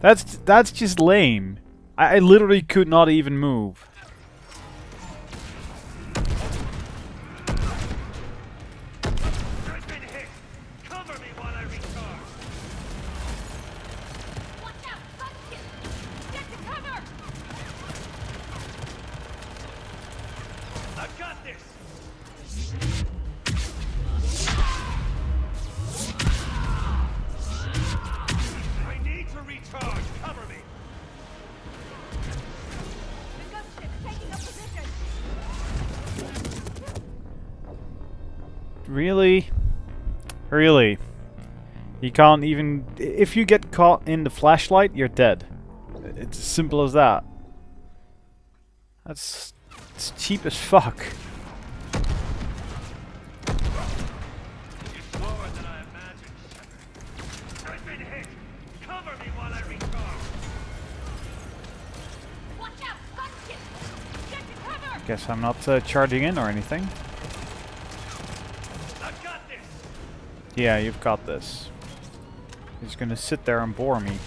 That's that's just lame. I, I literally could not even move. Really? Really? You can't even... If you get caught in the flashlight, you're dead. It's as simple as that. That's... It's cheap as fuck. You're slower than I imagined, Shepard. I've been hit! Cover me while I recharge! Watch out! Buckskin! Get to cover! Guess I'm not uh, charging in or anything. I've got this! Yeah, you've got this. He's gonna sit there and bore me.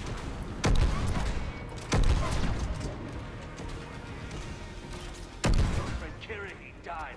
Friend Kirrahe died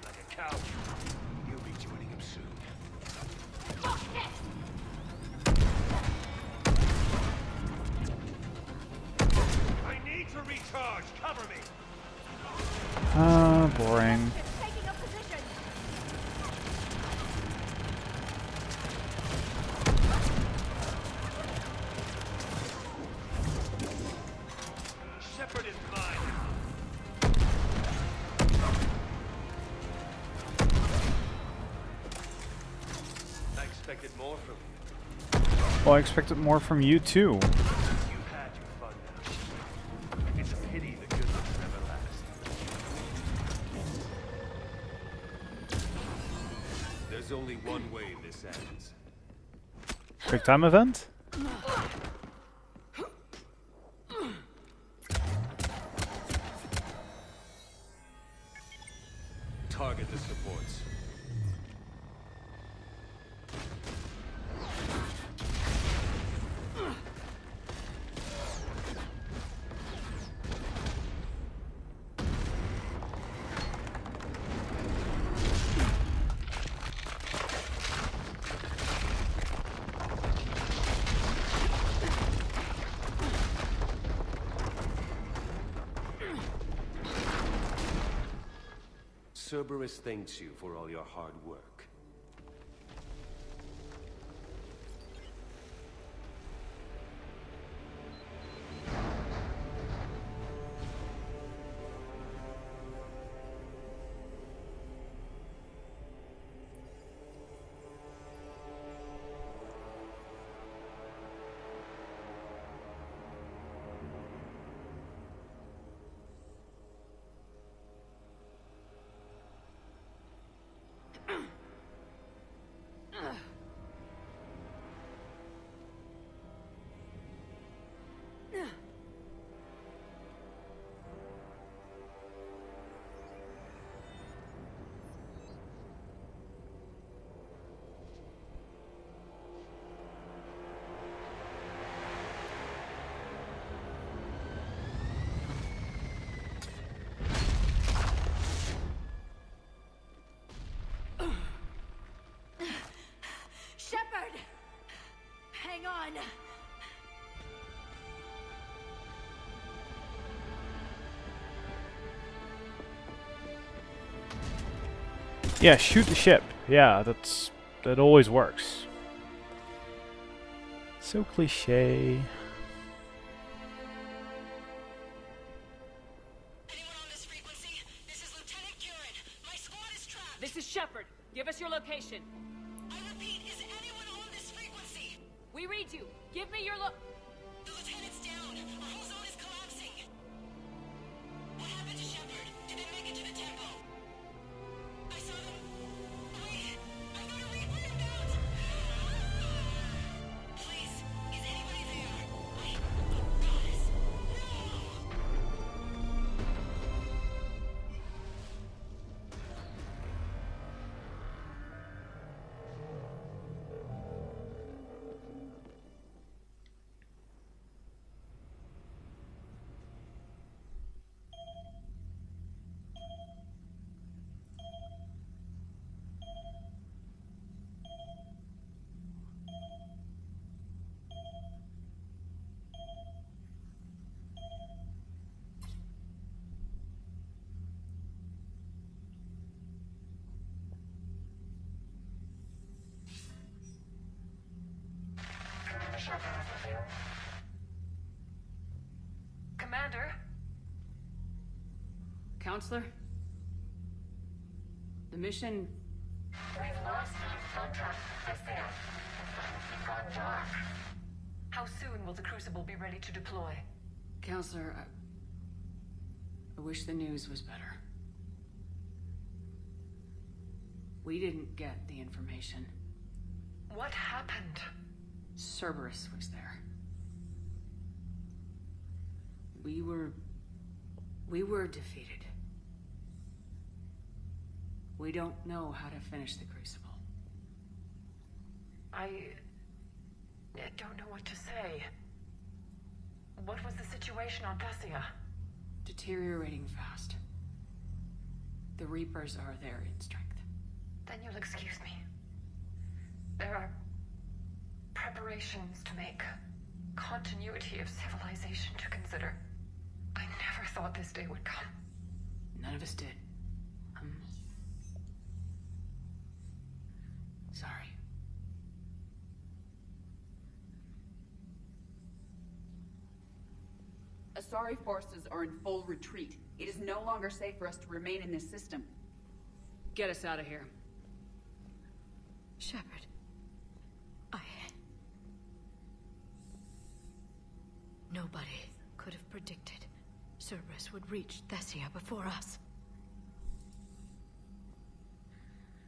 expected more from you. Well, I expected more from you too. You've had your fun now, It's a pity the good ones never last. There's only one way this ends. Quick time event? Target the supports. Cerberus thanks you for all your hard work. Hang on! Yeah, shoot the ship. Yeah, that's that always works. So cliche. Anyone on this frequency? This is Lieutenant Curran. My squad is trapped. This is Shepard. Give us your location. You. Give me your lo- Commander? Councilor? The mission... We've lost contact with the It's gone dark. How soon will the Crucible be ready to deploy? Councilor, I... I wish the news was better. We didn't get the information. What happened? Cerberus was there. We were. We were defeated. We don't know how to finish the Crucible. I... I don't know what to say. What was the situation on Thessia? Deteriorating fast. The Reapers are there in strength. Then you'll excuse me. There are preparations to make, continuity of civilization to consider. I never thought this day would come. None of us did. Um. Sorry. Asari forces are in full retreat. It is no longer safe for us to remain in this system. Get us out of here. Shepard. I. Nobody could have predicted Cerberus would reach Thessia before us.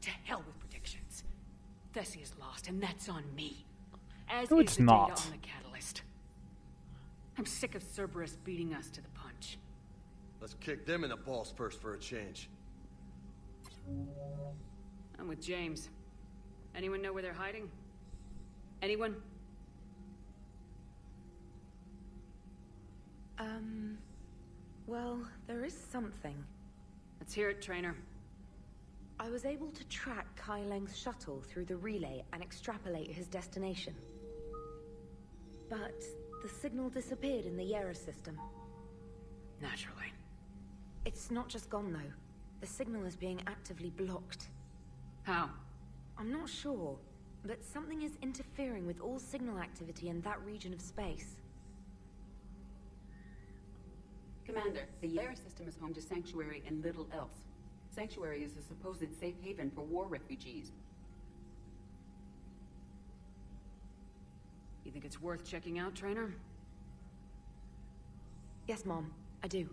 To hell with predictions. Thessia's lost, and that's on me. As No, is it's the not. data on the catalyst. I'm sick of Cerberus beating us to the punch. Let's kick them in the balls first for a change. I'm with James. Anyone know where they're hiding? Anyone? Um. Well, there is something. Let's hear it, Traynor. I was able to track Kai Leng's shuttle through the relay and extrapolate his destination. But the signal disappeared in the Iera system. Naturally. It's not just gone, though. The signal is being actively blocked. How? I'm not sure, but something is interfering with all signal activity in that region of space. Commander, the Iera system is home to Sanctuary and little else. Sanctuary is a supposed safe haven for war refugees. You think it's worth checking out, Traynor? Yes, Mom, I do.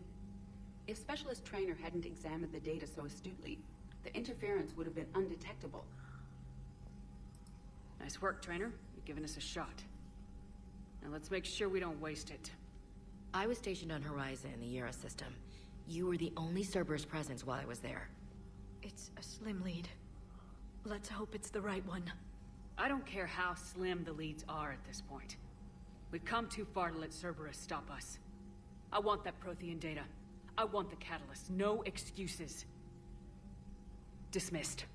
If Specialist Traynor hadn't examined the data so astutely, the interference would have been undetectable. Nice work, Traynor. You've given us a shot. Now let's make sure we don't waste it. I was stationed on Horizon in the Iera system. You were the only Cerberus presence while I was there. It's a slim lead. Let's hope it's the right one. I don't care how slim the leads are at this point. We've come too far to let Cerberus stop us. I want that Prothean data. I want the catalyst. No excuses. Dismissed.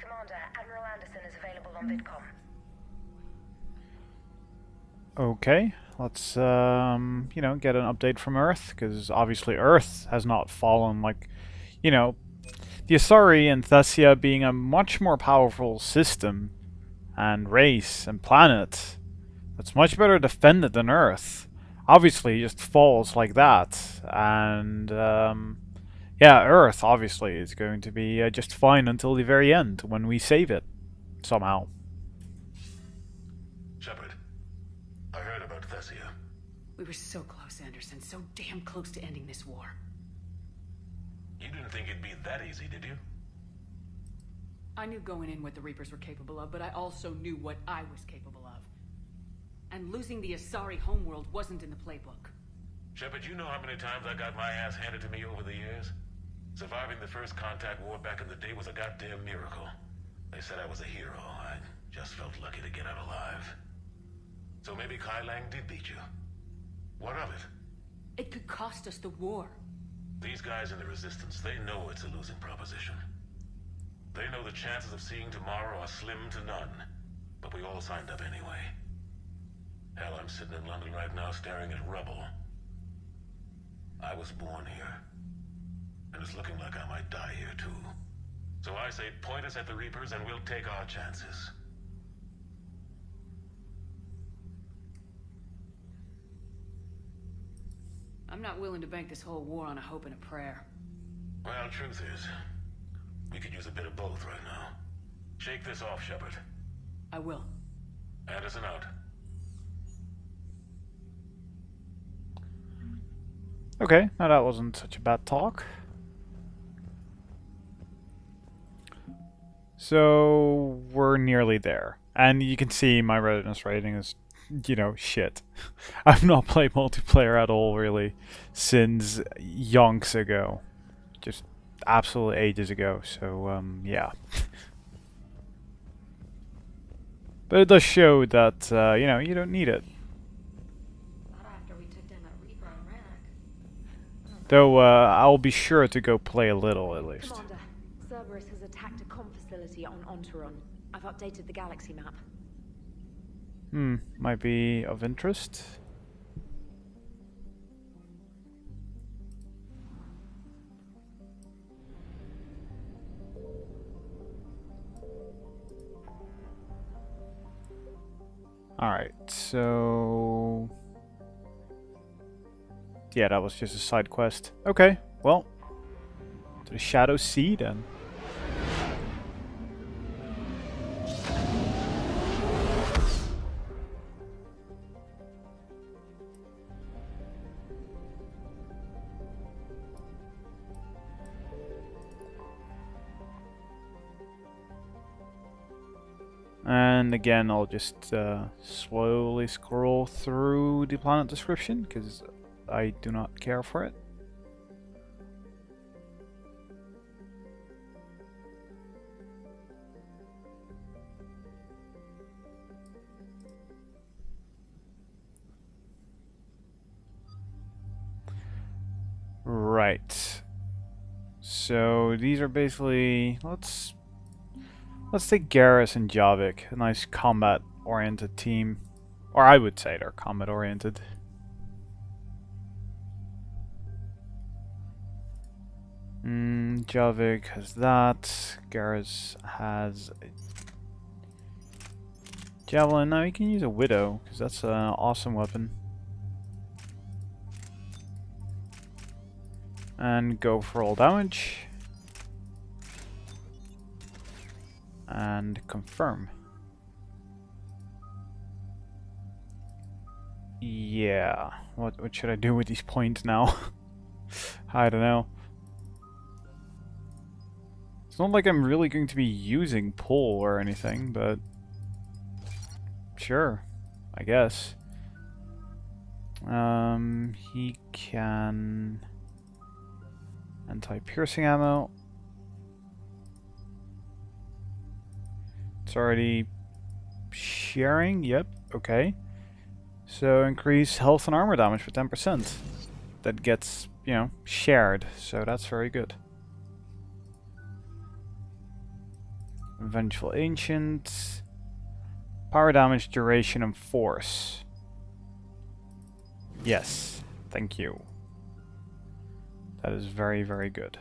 Commander, Admiral Anderson is available on VidCom. Okay, let's um, you know get an update from Earth because obviously Earth has not fallen. Like, you know, the Asari and Thessia being a much more powerful system and race and planet that's much better defended than Earth. Obviously, just falls like that, and um, yeah, Earth obviously is going to be uh, just fine until the very end when we save it somehow. Shepard, I heard about Thessia. We were so close, Anderson. So damn close to ending this war. You didn't think it'd be that easy, did you? I knew going in what the Reapers were capable of, but I also knew what I was capable of. And losing the Asari homeworld wasn't in the playbook. Shepard, you know how many times I got my ass handed to me over the years? Surviving the first contact war back in the day was a goddamn miracle. They said I was a hero. I just felt lucky to get out alive. So maybe Kai Leng did beat you. What of it? It could cost us the war. These guys in the Resistance, they know it's a losing proposition. They know the chances of seeing tomorrow are slim to none. But we all signed up anyway. Hell, I'm sitting in London right now staring at rubble. I was born here. And it's looking like I might die here too. So I say point us at the Reapers and we'll take our chances. I'm not willing to bank this whole war on a hope and a prayer. Well, truth is, we could use a bit of both right now. Shake this off, Shepard. I will. Anderson out. Okay, now that wasn't such a bad talk. So we're nearly there. And you can see my readiness rating is, you know, shit. I've not played multiplayer at all, really, since yonks ago. Just absolute ages ago, so, um, yeah. but it does show that, uh, you know, you don't need it. Not after we took down that Reaper on Rannoch. Though, uh, I'll be sure to go play a little, at least. Commander, Cerberus has attacked a comm facility on Ontarom. I've updated the galaxy map. Hmm, might be of interest. Alright, so... Yeah, that was just a side quest. Okay, well, to the Shadow Sea then. And again, I'll just uh, slowly scroll through the planet description because I do not care for it. Right. So these are basically let's let's take Garrus and Javik, a nice combat oriented team. Or I would say they're combat oriented. Mm, Javik has that. Garrus has Javelin. Now he can use a Widow, because that's an awesome weapon. And go for all damage. And confirm. Yeah. What what should I do with these points now? I don't know. It's not like I'm really going to be using pull or anything, but sure, I guess. Um, he can anti-piercing ammo. It's already sharing. Yep. Okay. So increase health and armor damage for 10%. That gets, you know, shared. So that's very good. Vengeful Ancient. Power damage, duration, and force. Yes. Thank you. That is very, very good.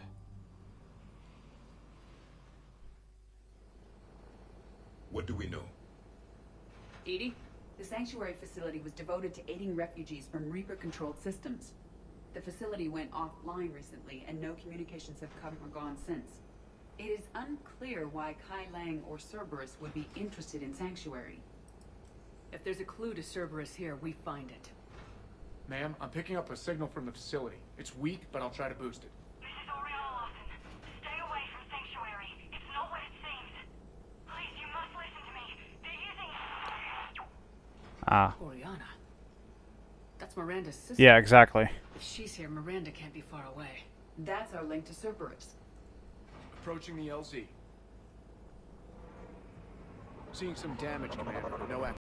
What do we know? EDI? The sanctuary facility was devoted to aiding refugees from Reaper-controlled systems. The facility went offline recently, and no communications have come or gone since. It is unclear why Kai Leng or Cerberus would be interested in Sanctuary. If there's a clue to Cerberus here, we find it. Ma'am, I'm picking up a signal from the facility. It's weak, but I'll try to boost it. This is Oriana Lawson. Stay away from Sanctuary. It's not what it seems. Please, you must listen to me. They're using... Ah. Oriana. That's Miranda's sister. Yeah, exactly. If she's here, Miranda can't be far away. That's our link to Cerberus. Approaching the LZ. Seeing some damage, Commander, but no